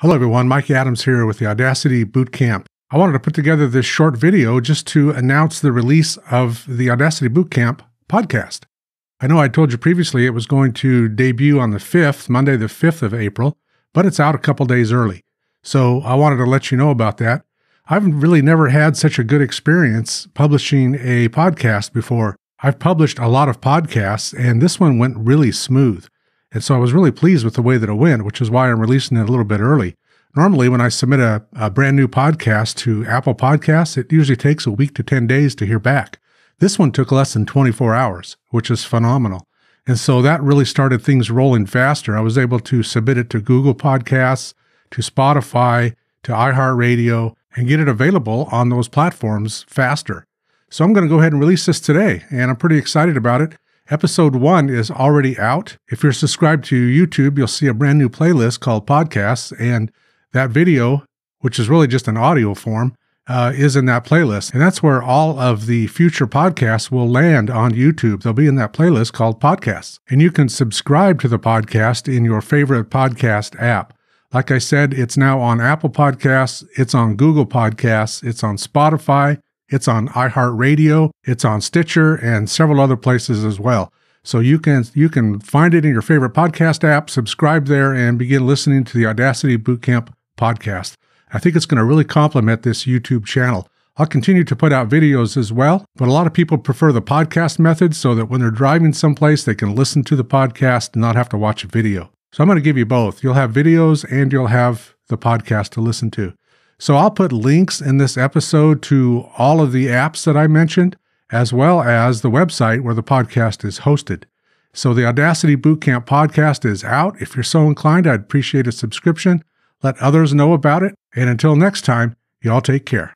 Hello, everyone. Mike Adams here with the Audacity Bootcamp. I wanted to put together this short video just to announce the release of the Audacity Bootcamp podcast. I know I told you previously it was going to debut on the 5th, Monday, the 5th of April, but it's out a couple days early. So I wanted to let you know about that. I've really never had such a good experience publishing a podcast before. I've published a lot of podcasts, and this one went really smooth. And so I was really pleased with the way that it went, which is why I'm releasing it a little bit early. Normally, when I submit a, a brand new podcast to Apple Podcasts, it usually takes a week to 10 days to hear back. This one took less than 24 hours, which is phenomenal. And so that really started things rolling faster. I was able to submit it to Google Podcasts, to Spotify, to iHeartRadio, and get it available on those platforms faster. So I'm going to go ahead and release this today, and I'm pretty excited about it. Episode one is already out. If you're subscribed to YouTube, you'll see a brand new playlist called Podcasts, and that video, which is really just an audio form, uh, is in that playlist. And that's where all of the future podcasts will land on YouTube. They'll be in that playlist called Podcasts. And you can subscribe to the podcast in your favorite podcast app. Like I said, it's now on Apple Podcasts, it's on Google Podcasts, it's on Spotify, it's on iHeartRadio, it's on Stitcher, and several other places as well. So you can you can find it in your favorite podcast app, subscribe there, and begin listening to the Audacity Bootcamp podcast. I think it's going to really complement this YouTube channel. I'll continue to put out videos as well, but a lot of people prefer the podcast method so that when they're driving someplace, they can listen to the podcast and not have to watch a video. So I'm going to give you both. You'll have videos and you'll have the podcast to listen to. So I'll put links in this episode to all of the apps that I mentioned, as well as the website where the podcast is hosted. So the Audacity Bootcamp podcast is out. If you're so inclined, I'd appreciate a subscription. Let others know about it. And until next time, y'all take care.